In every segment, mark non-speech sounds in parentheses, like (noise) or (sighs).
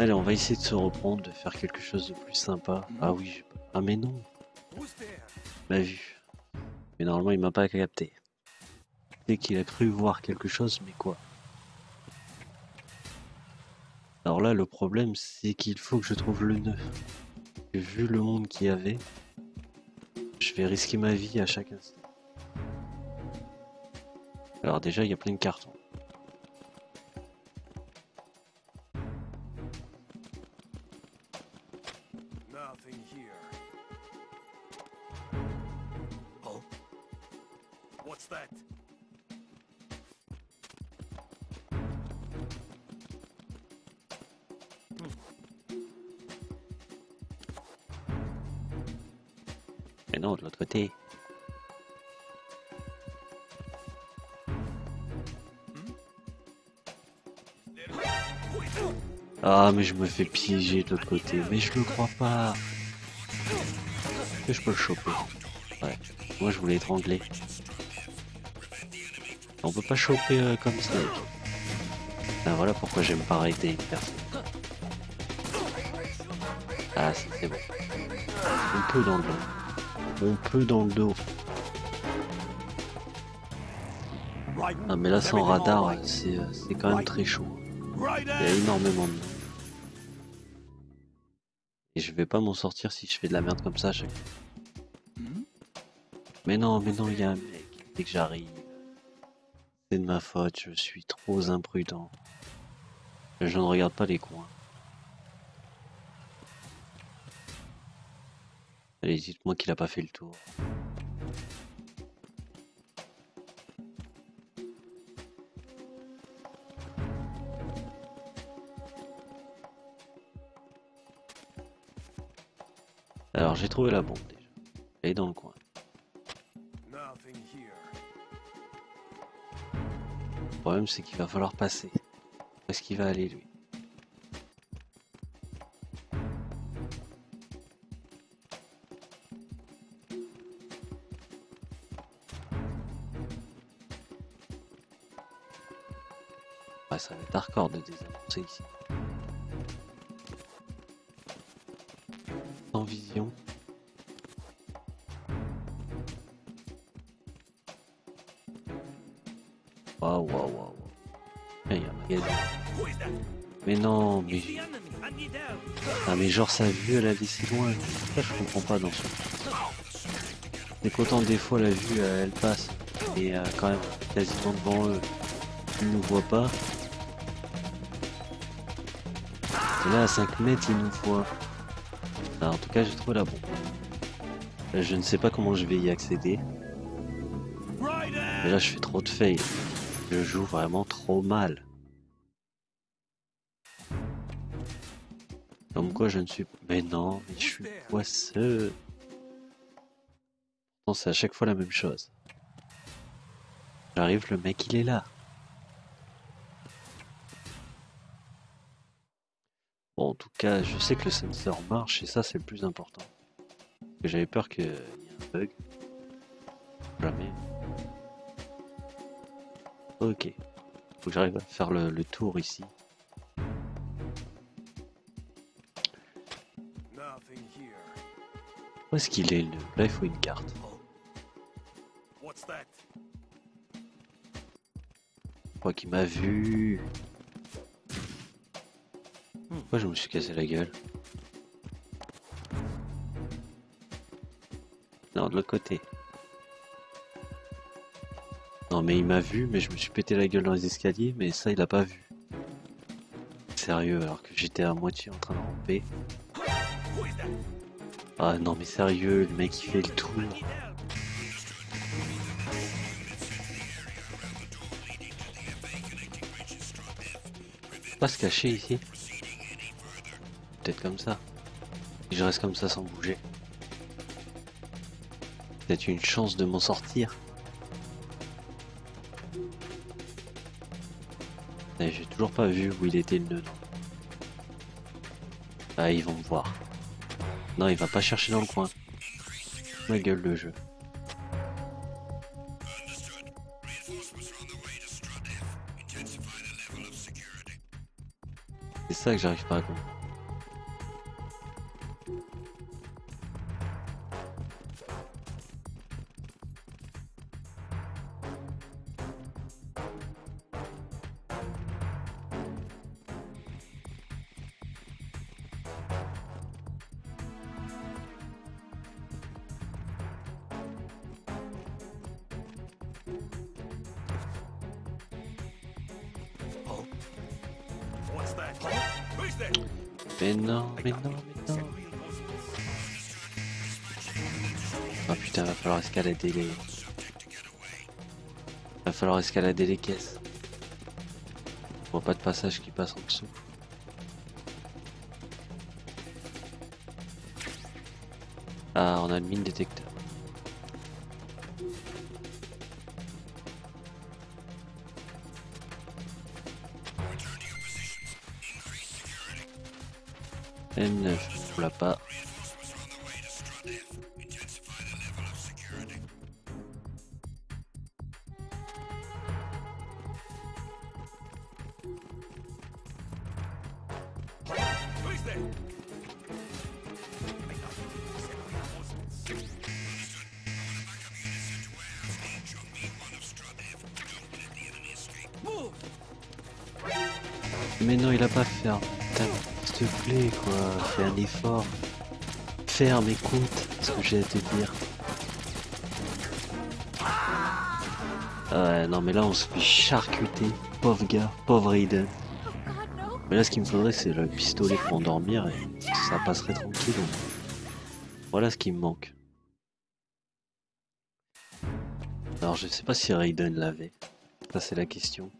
Allez, on va essayer de se reprendre, de faire quelque chose de plus sympa. Ah oui, ah mais non, m'a vu. Mais normalement, il m'a pas capté. Dès qu'il a cru voir quelque chose, mais quoi? Alors là, le problème, c'est qu'il faut que je trouve le nœud. Vu le monde qu'il y avait, je vais risquer ma vie à chaque instant. Alors déjà, il y a plein de cartons. Je me fais piéger de l'autre côté. Mais je le crois pas. Que je peux le choper Ouais. Moi, je voulais étrangler. On peut pas choper euh, comme Snake. Ah, voilà pourquoi j'aime pas arrêter une personne. Ah, c'est bon. Un peu dans le dos. Un peu dans le dos. Ah, mais là, sans radar, euh, c'est quand même très chaud. Il y a énormément de monde. Et je vais pas m'en sortir si je fais de la merde comme ça à chaque fois. Mais non, mais non, il y a un mec. Dès que j'arrive, c'est de ma faute, je suis trop imprudent. Je ne regarde pas les coins. Allez, dites-moi qu'il a pas fait le tour. Alors, j'ai trouvé la bombe déjà. Elle est dans le coin. Le problème, c'est qu'il va falloir passer. Où est-ce qu'il va aller, lui? Ouais, ça va être hardcore de désamorcer ici. A is that? Mais non, mais... Ah, mais genre sa vue, elle allait si loin. Je comprends pas dans ce... C'est qu'autant des fois la vue, euh, elle passe. Et euh, quand même, quasiment devant eux. Ils nous voient pas. Là, à 5 mètres, ils nous voient. Ah, en tout cas, j'ai trouvé la bombe. Euh, Je ne sais pas comment je vais y accéder. Mais là, je fais trop de fail. Je joue vraiment trop mal. Comme quoi, je ne suis. Mais non, mais je suis poisseux. Non, c'est à chaque fois la même chose. J'arrive, le mec, il est là. Bon, en tout cas, je sais que le sensor marche et ça, c'est le plus important. J'avais peur qu'il y ait un bug. Jamais. Ok. Faut que j'arrive à faire le, le tour ici. Où est-ce qu'il est le... Là, il faut une carte? What's that? Je crois qu'il m'a vu. Pourquoi je me suis cassé la gueule? Non, de l'autre côté. Non, mais il m'a vu, mais je me suis pété la gueule dans les escaliers, mais ça, il a pas vu. Sérieux, alors que j'étais à moitié en train de ramper. Ah non, mais sérieux, le mec, il fait le tour. Pas se cacher ici Peut-être comme ça. Je reste comme ça sans bouger. Peut-être une chance de m'en sortir. Toujours pas vu où il était le nœud. Ah, ils vont me voir. Non, il va pas chercher dans le coin. Ma gueule le jeu. C'est ça que j'arrive pas à comprendre. Mais non, mais non, mais non. Oh putain, va falloir escalader les... Va falloir escalader les caisses. Je vois pas de passage qui passe en dessous. Ah, on a le mine détecteur. Effort. Ferme, écoute ce que j'ai à te dire. Ouais, non, mais là, on se fait charcuter. Pauvre gars, pauvre Aiden. Mais là, ce qu'il me faudrait, c'est le pistolet pour endormir et ça passerait tranquille. Voilà ce qui me manque. Alors, je sais pas si Raiden l'avait. Ça, c'est la question.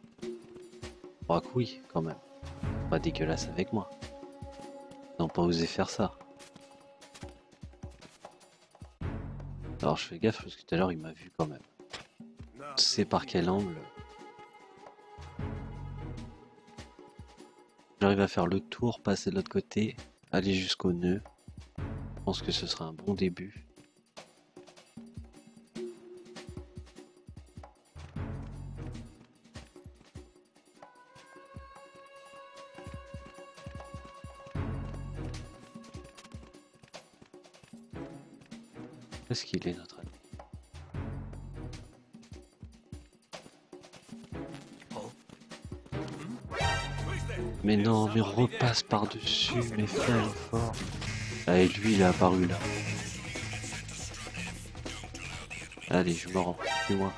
Que oui, quand même. Pas dégueulasse avec moi. Non, pas oser faire ça. Alors, je fais gaffe parce que tout à l'heure, il m'a vu quand même. Sais par quel angle. J'arrive à faire le tour, passer de l'autre côté, aller jusqu'au nœud. Je pense que ce sera un bon début. Repasse par-dessus, mais un effort. Ah, et lui, il est apparu là. Allez, je me rends. Suis-moi.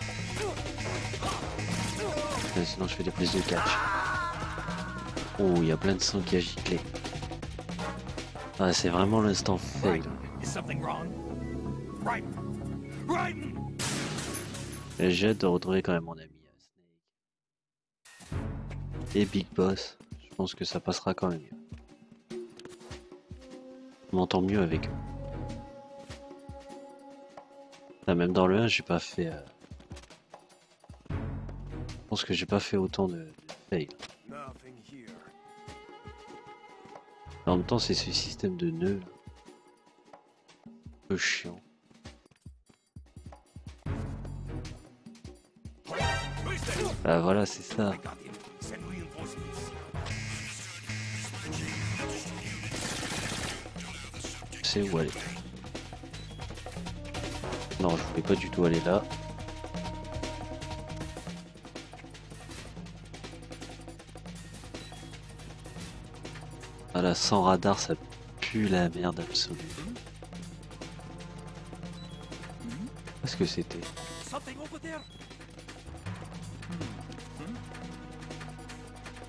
Euh, Sinon, je fais des prises de catch. Oh, il y a plein de sang qui a giclé. Ah, c'est vraiment l'instant fail. J'ai hâte de retrouver quand même mon ami euh. Et Big Boss. Pense que ça passera quand même mieux. Je m'entends mieux avec eux. Même dans le 1, j'ai pas fait. euh, Je pense que j'ai pas fait autant de, de fail. En même temps, c'est ce système de nœuds. Un peu chiant. Who's there? Ah voilà, c'est ça. Où aller. Non, je voulais pas du tout aller là. Voilà, sans radar, ça pue la merde absolue. Qu'est-ce que c'était?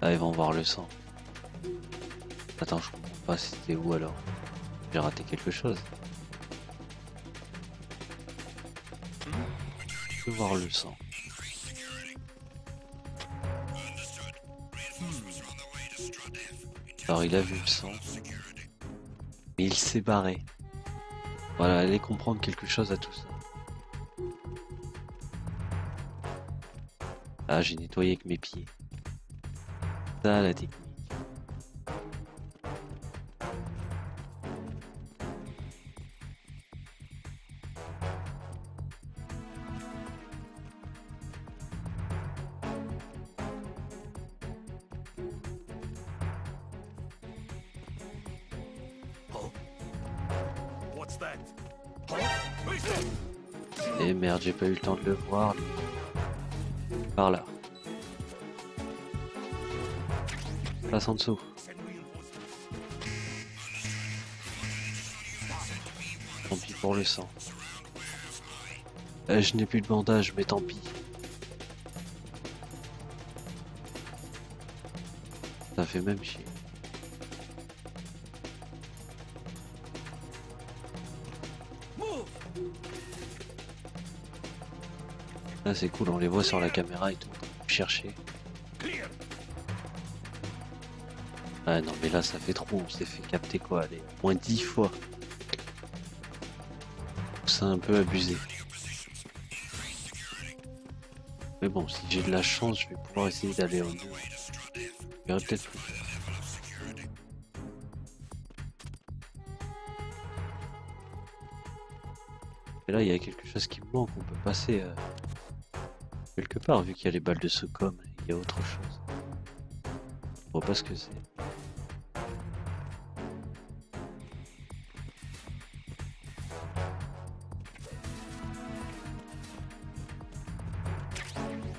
Ah, ils vont voir le sang. Attends, je comprends pas, c'était où alors? J'ai raté quelque chose. Je veux voir le sang. Alors il a vu le sang. Mais il s'est barré. Voilà, allez comprendre quelque chose à tout ça. Ah, j'ai nettoyé avec mes pieds. Ça, la. J'ai pas eu le temps de le voir. Par là. Passe en dessous. Tant pis pour le sang. Euh, je n'ai plus de bandage, mais tant pis. Ça fait même chier. Là c'est cool, on les voit sur la caméra et tout. Chercher. Ah non mais là ça fait trop, on s'est fait capter quoi, allez, moins 10 fois. C'est un peu abusé. Mais bon, si j'ai de la chance, je vais pouvoir essayer d'aller au deux. Je peut-être. Et là, il y a quelque chose qui me manque, on peut passer euh, quelque part, vu qu'il y a les balles de Socom, il y a autre chose. Je vois pas ce que c'est.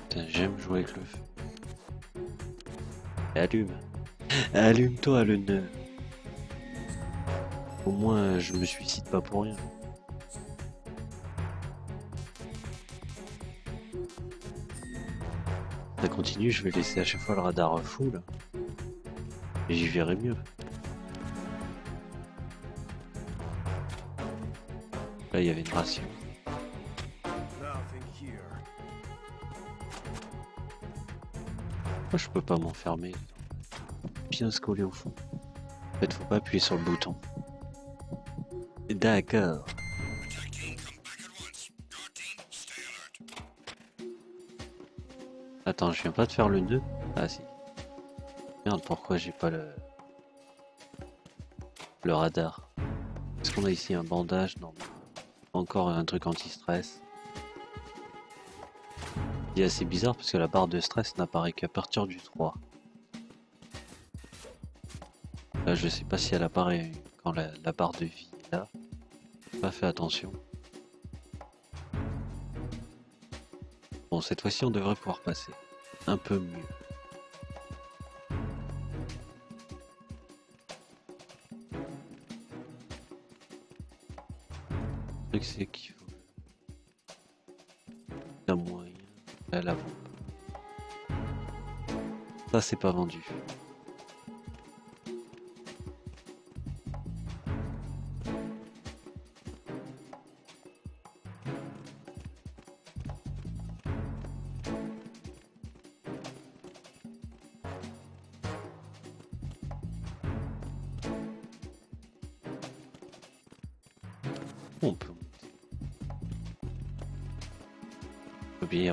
Putain, j'aime jouer avec le feu. Allume. Allume-toi, le nœud. Au moins, je me suicide pas pour rien. Continue, je vais laisser à chaque fois le radar full. Et j'y verrai mieux. Là, il y avait une ration. Pourquoi je peux pas m'enfermer Bien se coller au fond. En fait, faut pas appuyer sur le bouton. D'accord. Attends, je viens pas de faire le nœud Ah si. Merde, pourquoi j'ai pas le... Le radar? Est-ce qu'on a ici un bandage? Non. Encore un truc anti-stress. C'est assez bizarre parce que la barre de stress n'apparaît qu'à partir du 3. Là, je sais pas si elle apparaît quand la, la barre de vie est là. Pas fait attention. Bon, cette fois-ci, on devrait pouvoir passer. Un peu mieux. C'est qu'il faut... Un moyen à la vente. Ça, c'est pas vendu.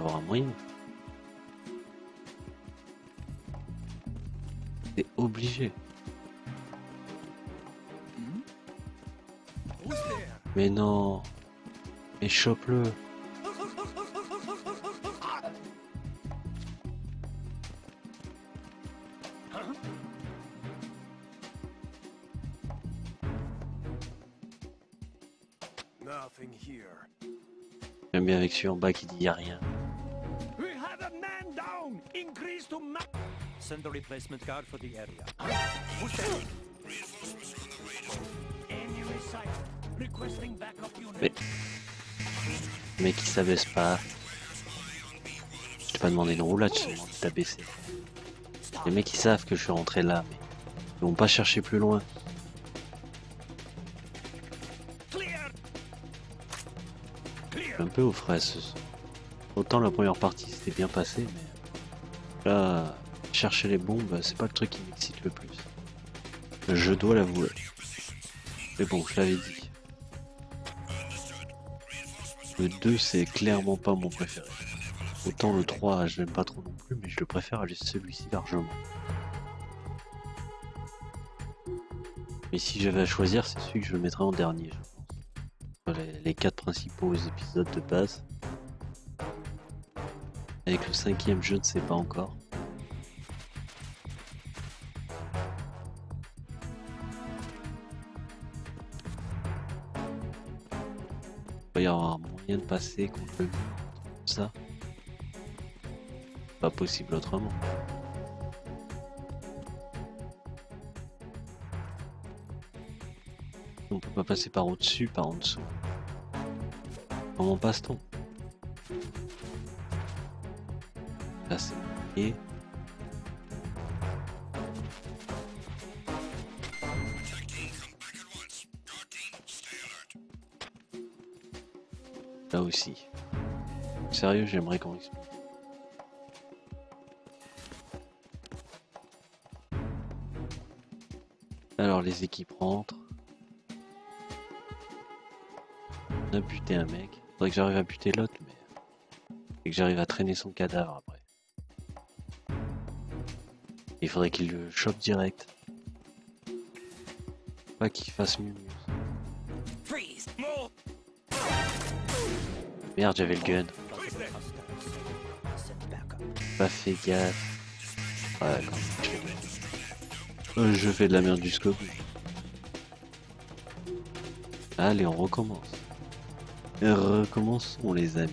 Avoir un moyen. C'est obligé. Mais non. Mais chope-le. J'aime bien avec celui en bas qui dit y a rien. Send a replacement guard for the area. Who's there? Enemy sight. Requesting backup unit. Mais- Le mec il s'abaisse pas? Je t'ai pas demandé une roulade, je t'ai demandé de t'abaisser. Les mecs ils savent que je suis rentré là, mais ils vont pas chercher plus loin. Un peu aux fraises. Autant la première partie c'était bien passé, mais là, chercher les bombes, c'est pas le truc qui m'excite le plus. Je dois l'avouer. Mais bon, je l'avais dit. Le 2 c'est clairement pas mon préféré. Autant le 3 je l'aime pas trop non plus, mais je le préfère à celui-ci largement. Mais si j'avais à choisir, c'est celui que je mettrais en dernier, je pense. Les, les quatre principaux épisodes de base. Avec le cinquième, je ne sais pas encore. Passer contre le ça. Pas possible autrement. On peut pas passer par au-dessus, par en dessous. Comment passe-t-on? Là c'est Sérieux, j'aimerais qu'on explique. Alors les équipes rentrent. On a buté un mec. Faudrait que j'arrive à buter l'autre, mais... Et que j'arrive à traîner son cadavre après. Il faudrait qu'il le chope direct. Pas qu'il fasse mieux. Merde, j'avais le gun. Pas fait gaffe. Ouais, quand même, je fais de- Euh, je fais de la merde jusqu'au bout. Allez, on recommence. Recommençons les amis.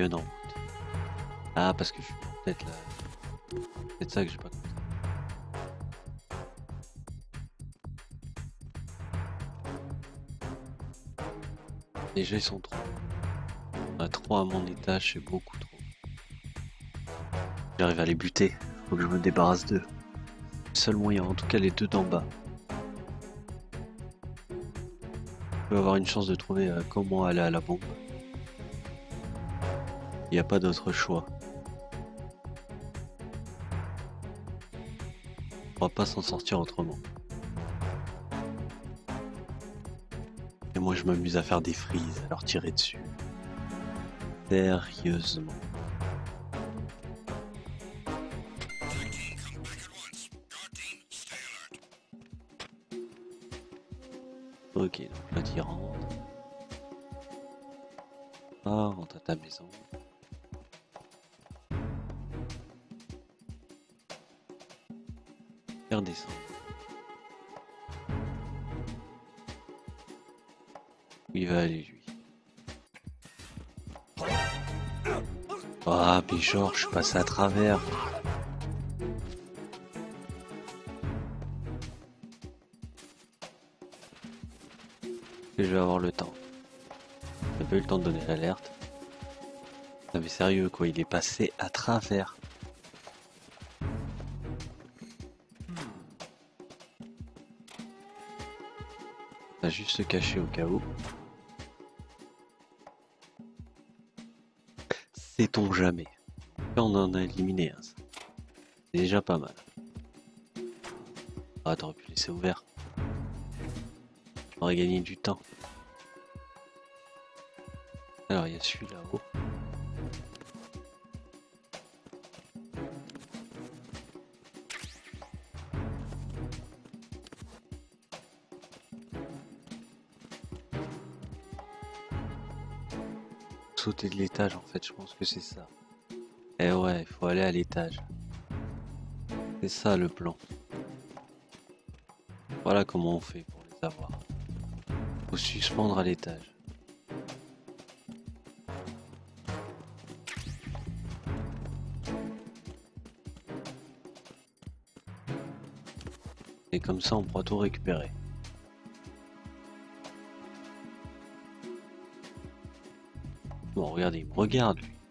En route Ah, parce que je suis peut-être là. C'est ça que j'ai pas compris. Déjà, ils sont trop. A trois à mon étage, c'est beaucoup trop. J'arrive à les buter. Faut que je me débarrasse d'eux. Seul moyen, en tout cas les deux d'en bas. Je peux avoir une chance de trouver euh, comment aller à la bombe. Il n'y a pas d'autre choix. On va pas s'en sortir autrement. Et moi je m'amuse à faire des frises, à leur tirer dessus. Sérieusement. Bichor, je suis passé à travers. Et je vais avoir le temps. J'ai pas eu le temps de donner l'alerte. Non mais sérieux quoi, il est passé à travers. On va juste se cacher au cas où. Sait-on jamais. On en a éliminé un. C'est déjà pas mal. Ah, t'aurais pu laisser ouvert. On aurait gagné du temps. Alors, il y a celui là-haut. Sauter de l'étage, en fait, je pense que c'est ça. Eh ouais, il faut aller à l'étage. C'est ça le plan. Voilà comment on fait pour les avoir. Faut suspendre à l'étage. Et comme ça, on pourra tout récupérer. Bon, regardez, il me regarde, lui.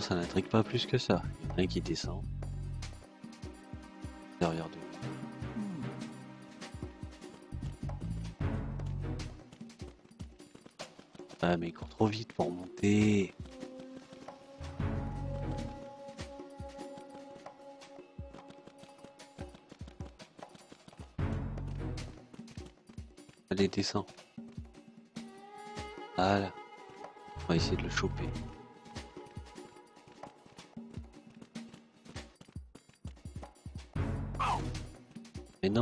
Ça n'intrigue pas plus que ça. Il y en a un qui descend. Derrière de Ah, mais il court trop vite pour monter. Allez, descends. Voilà. On va essayer de le choper.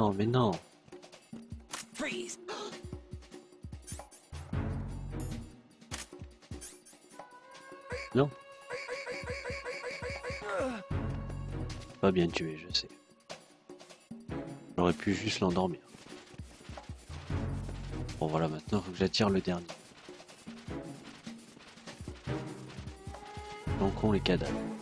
Non, mais non. Freeze! Non. Pas bien tué, je sais. J'aurais pu juste l'endormir. Bon voilà, maintenant il faut que j'attire le dernier. Donc on les cadavres.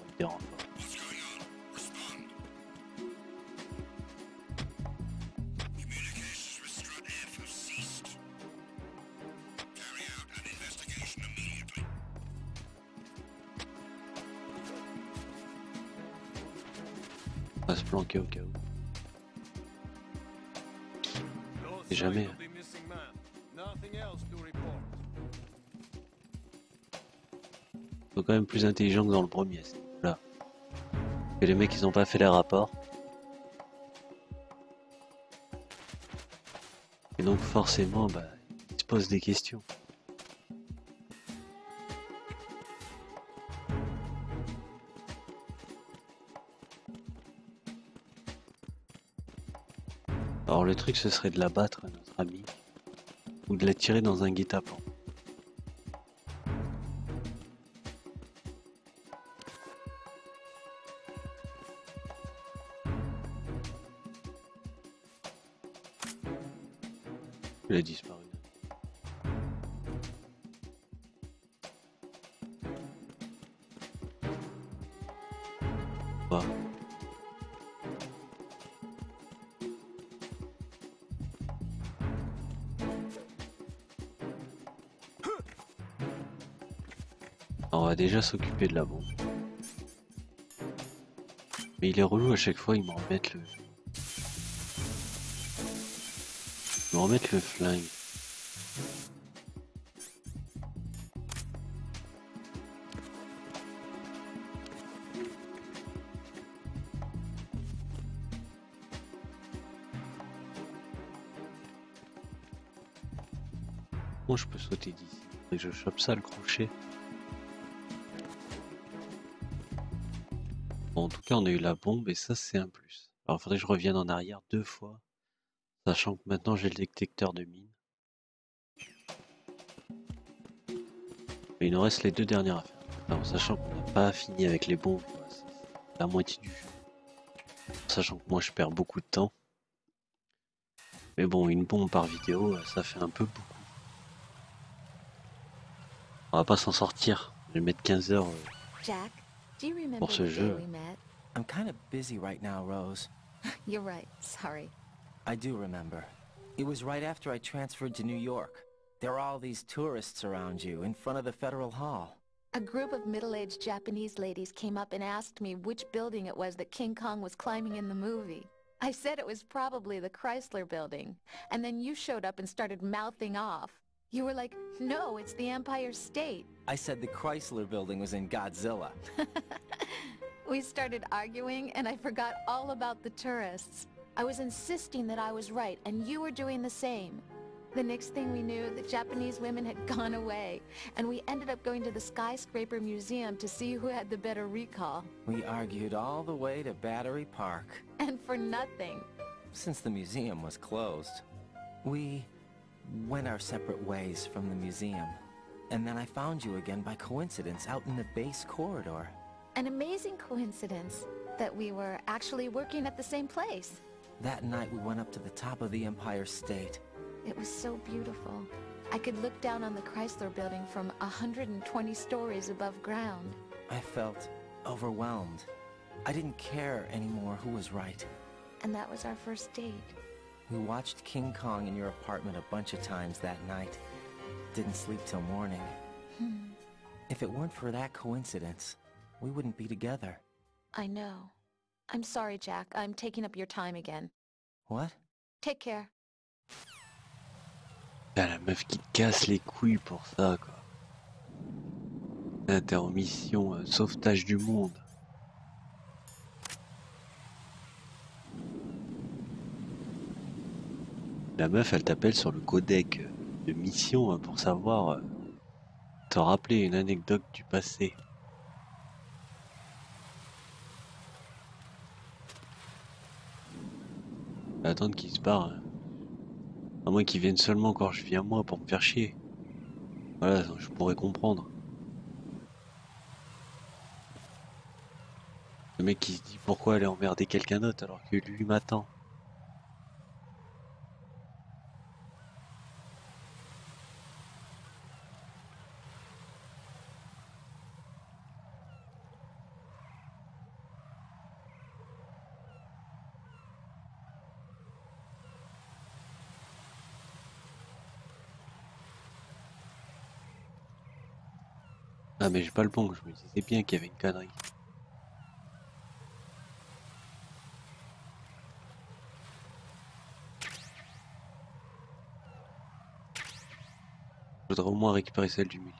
Planquer au cas où. Jamais. quand même plus intelligent que dans le premier. Là. Les mecs ils ont pas fait les rapports. Et donc forcément bah ils se posent des questions. Alors le truc ce serait de l'abattre notre ami ou de la tirer dans un guet-apens. S'occuper de la bombe. Mais il est relou à chaque fois, il me remettent le... Ils me remettent le flingue. Moi je peux sauter d'ici. Et je chope ça le crochet. Tout cas on a eu la bombe et ça c'est un plus. Alors il faudrait que je revienne en arrière deux fois. Sachant que maintenant j'ai le détecteur de mine. Mais il nous reste les deux dernières à faire. Sachant qu'on n'a pas fini avec les bombes, la moitié du jeu. Sachant que moi je perds beaucoup de temps. Mais bon, une bombe par vidéo, euh, ça fait un peu beaucoup. On va pas s'en sortir. Je vais mettre 15 heures. euh, Pour ce the day jeu. we met? I'm kind of busy right now, Rose. (laughs) You're right. Sorry. I do remember. It was right after I transferred to New York. There are all these tourists around you in front of the Federal Hall. A group of middle-aged Japanese ladies came up and asked me which building it was that King Kong was climbing in the movie. I said it was probably the Chrysler building. And then you showed up and started mouthing off. You were like, no, it's the Empire State. I said the Chrysler building was in Godzilla. (laughs) We started arguing and I forgot all about the tourists. I was insisting that I was right and you were doing the same. The next thing we knew, the Japanese women had gone away, and we ended up going to the Skyscraper Museum to see who had the better recall. We argued all the way to Battery Park, And for nothing. since the museum was closed. We went our separate ways from the museum. And then I found you again by coincidence out in the base corridor. An amazing coincidence that we were actually working at the same place. That night we went up to the top of the Empire State. It was so beautiful. I could look down on the Chrysler building from 120 stories above ground. I felt overwhelmed. I didn't care anymore who was right. And that was our first date. We watched King Kong in your apartment a bunch of times that night. Didn't sleep till morning. Hmm. If it weren't for that coincidence, we wouldn't be together. I know. I'm sorry, Jack. I'm taking up your time again. What? Take care. T'as la meuf qui casse les couilles pour ça, quoi. Là, T'es en mission euh, sauvetage du monde. La meuf, elle t'appelle sur le codec de mission euh, pour savoir euh, te rappeler une anecdote du passé. Attendre qu'il se barre. hein. À moins qu'ils viennent seulement quand je viens moi pour me faire chier. Voilà, je pourrais comprendre. Le mec qui se dit pourquoi aller emmerder quelqu'un d'autre alors que lui m'attend? Ah mais j'ai pas le bon, je me disais bien qu'il y avait une connerie. Je voudrais au moins récupérer celle du milieu.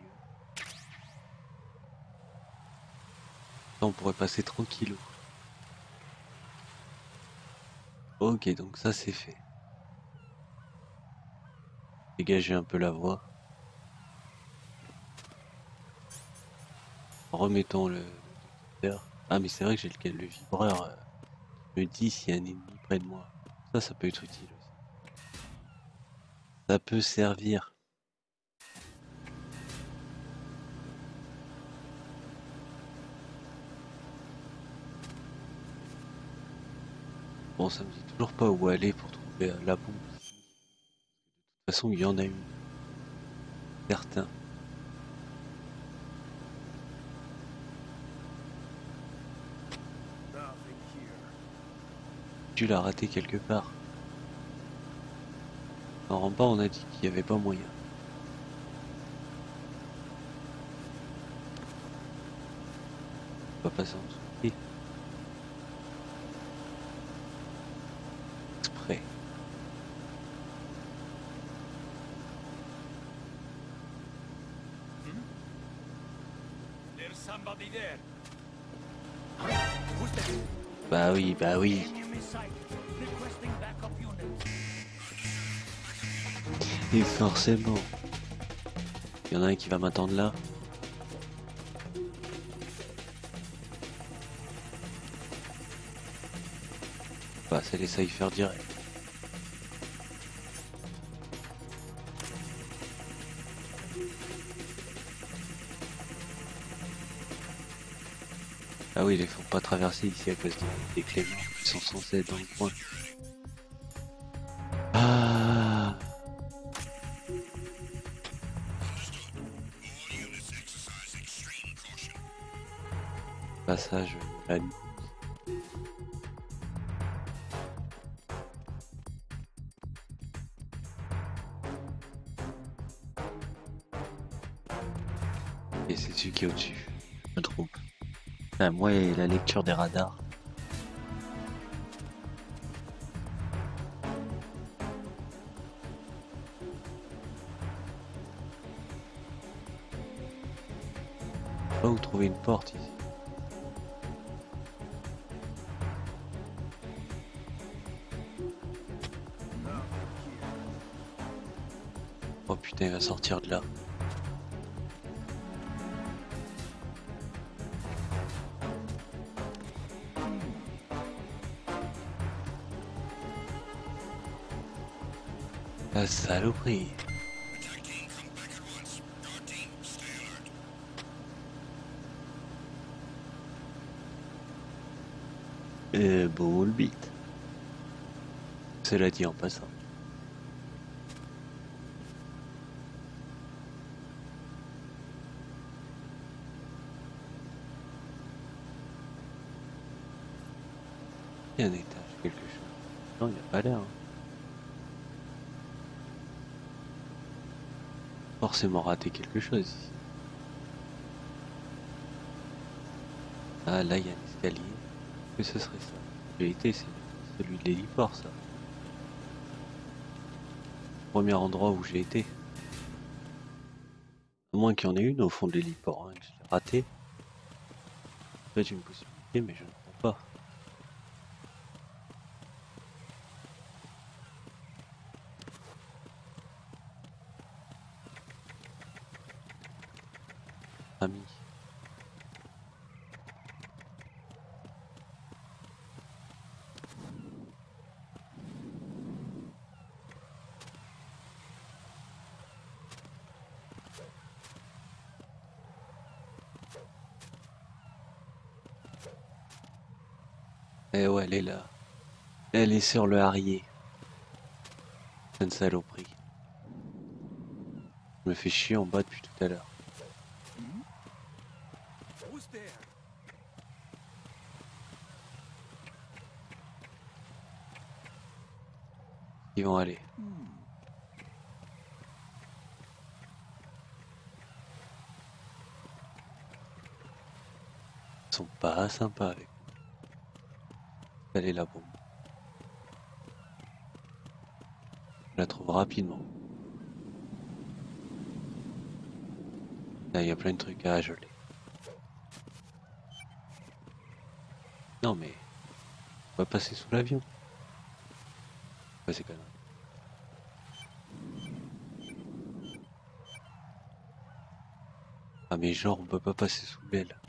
On pourrait passer tranquille. Ok, donc ça c'est fait. Dégager un peu la voie. Remettons le. Ah mais c'est vrai que j'ai le, le vibreur. euh, me dit s'il y a un ennemi près de moi. Ça, ça peut être utile aussi. Ça peut servir. Bon, ça me dit toujours pas où aller pour trouver euh, la bombe. De toute façon, il y en a une. Certain. Tu l'as raté quelque part. En rempart, on a dit qu'il n'y avait pas moyen. En dessous. Et... Exprès. There's somebody there? Bah oui, bah oui. Et forcément. Il y en a un qui va m'attendre là. Bah, ça laisse à faire direct. Ah oui, ils font pas traverser ici à cause des- qui sont censés être dans le coin. Ah Passage nuit. Et c'est celui qui est au-dessus. Je me. Ah, moi et la lecture des radars. Trouver une porte ici. Oh putain, il va sortir de là. La saloperie. Euh, bon, le beat. Cela dit en passant. Il y a un étage, quelque chose. Non, il n'y a pas l'air. hein. Forcément raté quelque chose ici. Ah là il y a un escalier. Que ce serait ça J'ai été c'est celui de l'héliport ça. Premier endroit où j'ai été. À moins qu'il y en ait une au fond de l'héliport, hein, je l'ai raté. C'est une possibilité mais je crois pas. Ami. Eh ouais, elle est là. Elle est sur le harrier. C'est une saloperie. Je me fais chier en bas depuis tout à l'heure. Ils vont aller. Ils sont pas sympas avec Elle est la bombe. Je la trouve rapidement. Là, il y a plein de trucs à geler. Non mais, on va passer sous l'avion. Ouais, c'est quand même. Ah mais genre on peut pas passer sous l'aile.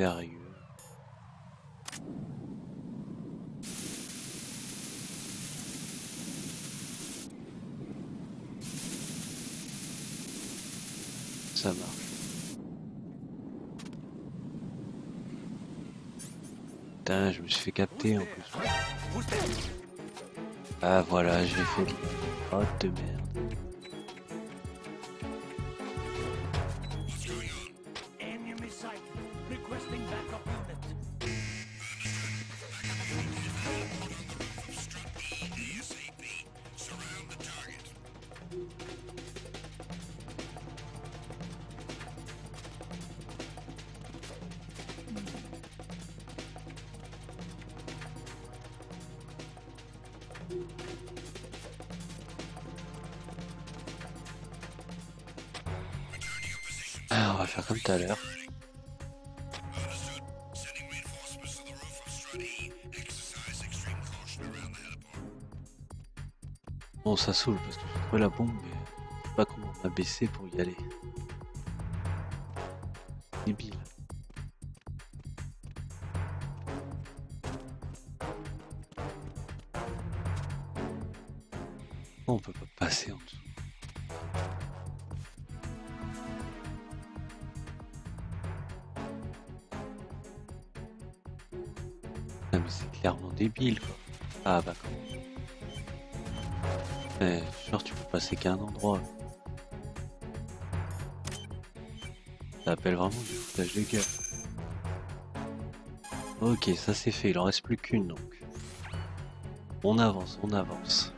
Ça marche. Putain, je me suis fait capter en plus. Ah voilà, j'ai fait Oh de merde. Parce que j'ai trouvé la bombe, mais je sais pas comment on va baisser pour y aller. Débile. On peut pas passer en dessous Ah mais c'est clairement débile quoi. Ah bah comment Eh, genre tu peux passer qu'à un endroit. Ça appelle vraiment du foutage de gueule. Ok, ça c'est fait, il en reste plus qu'une donc. On avance, on avance.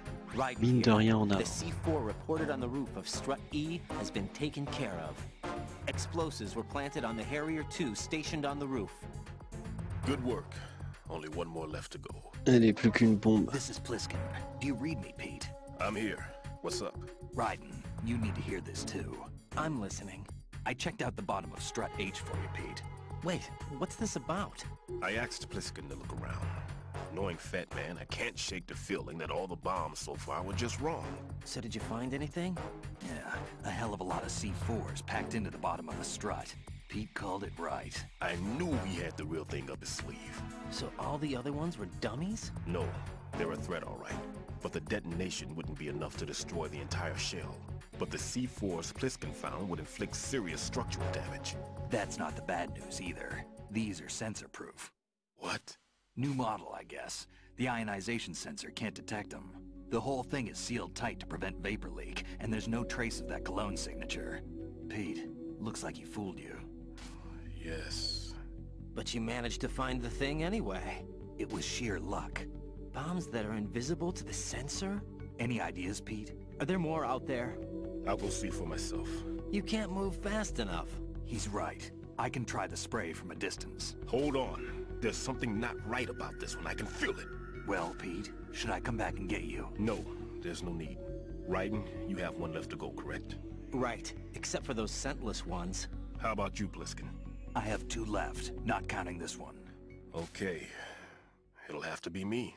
Mine de rien, on The avance. C4 reported on the roof of Strut E has been taken care of. Explosives were planted on the Harrier 2 stationed on the roof. Good work. Only one more left to go. Elle est plus qu'une bombe. This is Pliskin. Do you read me, Pete? I'm here. What's up? Raiden, you need to hear this too. I'm listening. I checked out the bottom of Strut H for you, Pete. Wait, what's this about? I asked Pliskin to look around. Knowing Fat Man, I can't shake the feeling that all the bombs so far were just wrong. So did you find anything? Yeah, a hell of a lot of C4s packed into the bottom of the strut. Pete called it right. I knew he had the real thing up his sleeve. So all the other ones were dummies? No, they're a threat, all right. But the detonation wouldn't be enough to destroy the entire shell. But the C4s Pliskin found would inflict serious structural damage. That's not the bad news either. These are sensor-proof. What? New model, I guess. The ionization sensor can't detect them. The whole thing is sealed tight to prevent vapor leak, and there's no trace of that cologne signature. Pete, looks like he fooled you. Yes. But you managed to find the thing anyway. It was sheer luck. Bombs that are invisible to the sensor? Any ideas, Pete? Are there more out there? I'll go see for myself. You can't move fast enough. He's right. I can try the spray from a distance. Hold on. There's something not right about this one. I can feel it. Well, Pete, should I come back and get you? No, there's no need. Raiden, you have one left to go, correct? Right, except for those scentless ones. How about you, Bliskin? I have two left, not counting this one. Okay. It'll have to be me.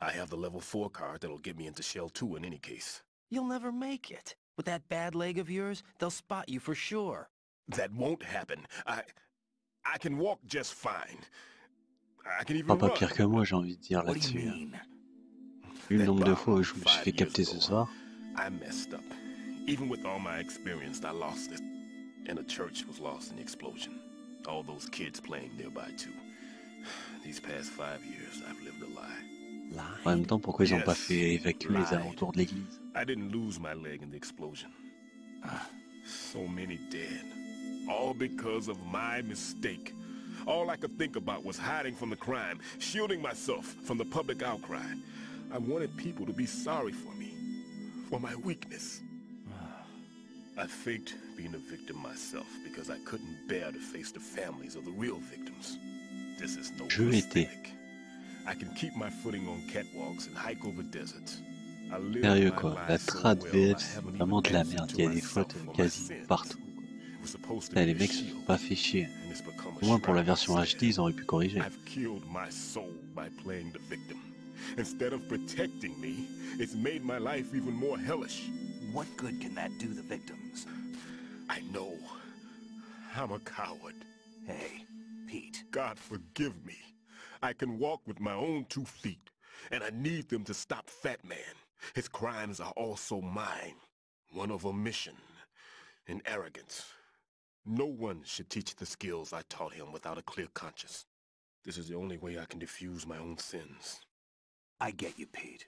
I have the level 4 card that'll get me into Shell 2 in any case. You'll never make it. With that bad leg of yours, they'll spot you for sure. That won't happen. I... I can walk just fine. I can even Pas, pas pire que moi, j'ai envie de dire What do you là-dessus. hein. mean? Vu le nombre de fois où je me suis fait capter ce soir. I messed up. Even with all my experience, I lost it. And the church was lost in the explosion. All those kids playing nearby, too. (sighs) These past five years, I've lived a lie. En même temps, pourquoi ils ont pas Yes. fait évacuer les alentours de l'église I didn't lose my leg in the explosion. Ah. So many dead. All because of my mistake. All I could think about was hiding from the crime, shielding myself from the public outcry. I wanted people to be sorry for me, for my weakness. Ah. I faked being a victim myself because I couldn't bear to face the families of the real victims. This is no Je l'étais. prosthetic. I can keep my footing on catwalks and hike over deserts. I live Sérieux my quoi, la trad VF I c'est vraiment de la merde, il y a des fautes quasi partout. Là, les a mecs se sont pas fait chier. Au moins pour la version instead. HD, ils auraient pu corriger. I've killed my soul by playing the victim. Instead of protecting me, it's made my life even more hellish. What good can that do the victims? I know. I'm a coward. Hey, Pete. God forgive me. I can walk with my own two feet, and I need them to stop Fat Man. His crimes are also mine. One of omission and arrogance. No one should teach the skills I taught him without a clear conscience. This is the only way I can diffuse my own sins. I get you, Pete.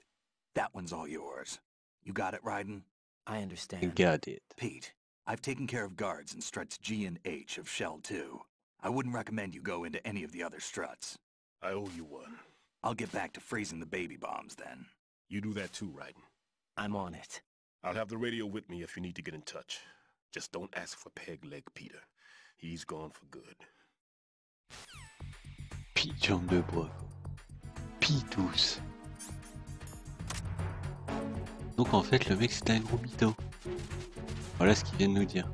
That one's all yours. You got it, Raiden? I understand. You got it. Pete, I've taken care of guards in struts G and H of Shell 2. I wouldn't recommend you go into any of the other struts. I owe you one. I'll get back to freezing the baby bombs then. You do that too, Raiden. I'm on it. I'll have the radio with me if you need to get in touch. Just don't ask for Peg Leg Peter. He's gone for good. Pis jambe de bois quoi. Pis tous. Donc en fait le mec c'était un gros mytho. Voilà ce qu'il vient de nous dire.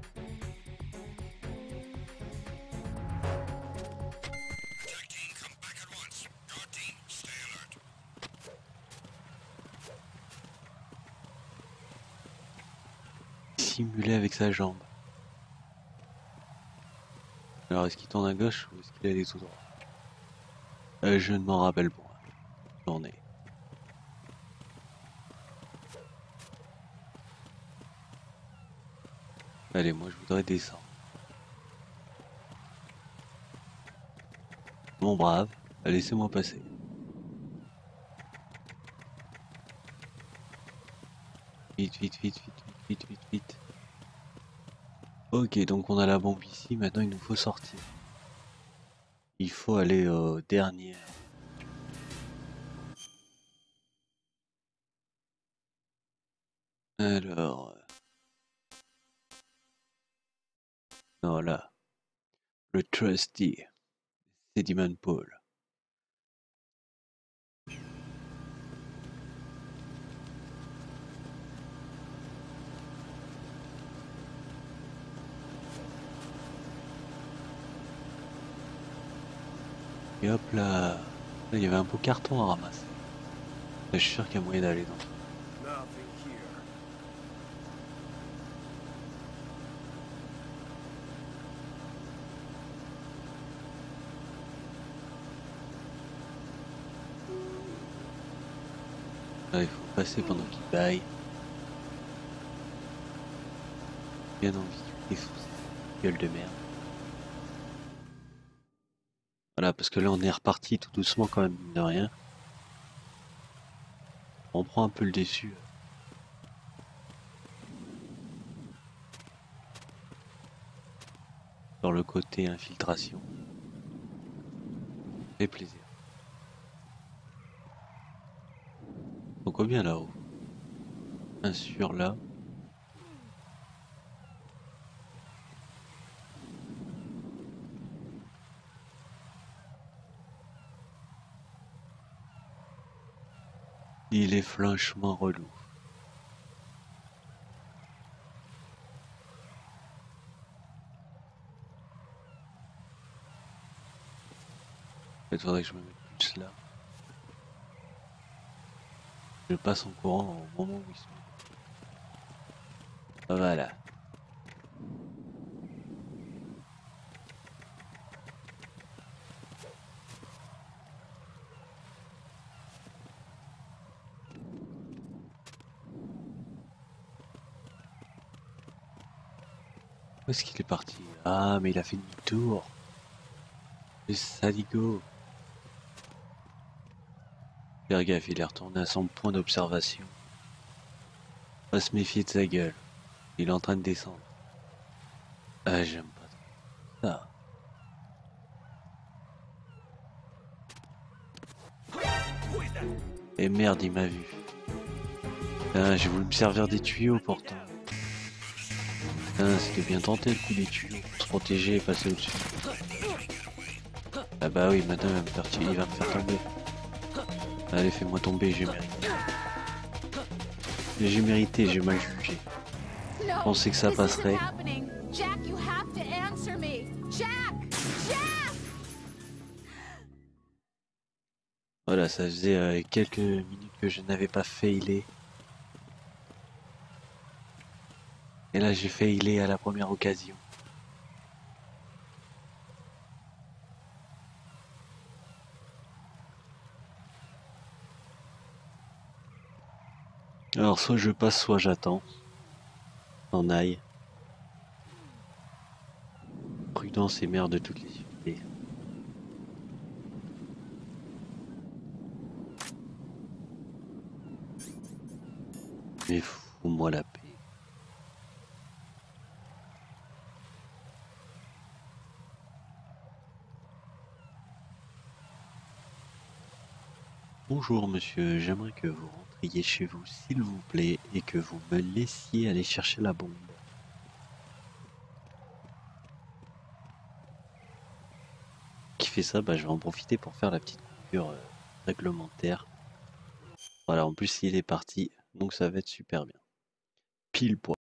Simulé avec sa jambe. Alors est-ce qu'il tourne à gauche ou est-ce qu'il allait tout droit Euh, Je ne m'en rappelle pas. J'en Allez, moi je voudrais descendre. Mon brave, laissez-moi passer. Vite, vite, vite, vite, vite, vite, vite. Ok, donc on a la bombe ici, maintenant il nous faut sortir. Il faut aller au dernier. Alors. Voilà. Le trustee. Sediman Paul. Et hop là. Il y avait un beau carton à ramasser. Je suis sûr qu'il y a moyen d'aller dans. Il faut passer pendant qu'il baille. Bien envie de défoncer. Gueule de merde. Voilà, parce que là on est reparti tout doucement quand même, de rien. On prend un peu le dessus. Sur le côté infiltration. Fait plaisir. Donc combien là-haut? Un sur là. Il est franchement relou. Il faudrait que je me mette plus là. Je passe en courant au moment où ils sont. Voilà. Où est-ce qu'il est parti? Ah, mais il a fait demi-tour. Le saligo. Faire gaffe, il est retourné à son point d'observation. On va se méfier de sa gueule. Il est en train de descendre. Ah, j'aime pas trop ça. Et merde, il m'a vu. Ah, j'ai voulu me servir des tuyaux pourtant. Ah, c'était bien tenté le coup des tuyaux. Pour se protéger et passer au-dessus. Ah bah oui, maintenant il va me faire, il va me faire tomber. Allez, fais-moi tomber, j'ai mérité. J'ai mérité, j'ai mal jugé. No, pensais que ça passerait. Voilà, ça faisait euh, quelques minutes que je n'avais pas failé. Et là, j'ai failé à la première occasion. Alors, soit je passe, soit j'attends. En aille. Prudence est mère de toutes les unités. Mais fous-moi la paix. Bonjour monsieur, j'aimerais que vous chez vous s'il vous plaît et que vous me laissiez aller chercher la bombe. Qui fait ça? Bah je vais en profiter pour faire la petite coupure euh, réglementaire. Voilà, en plus il est parti, donc ça va être super bien. Pile poil.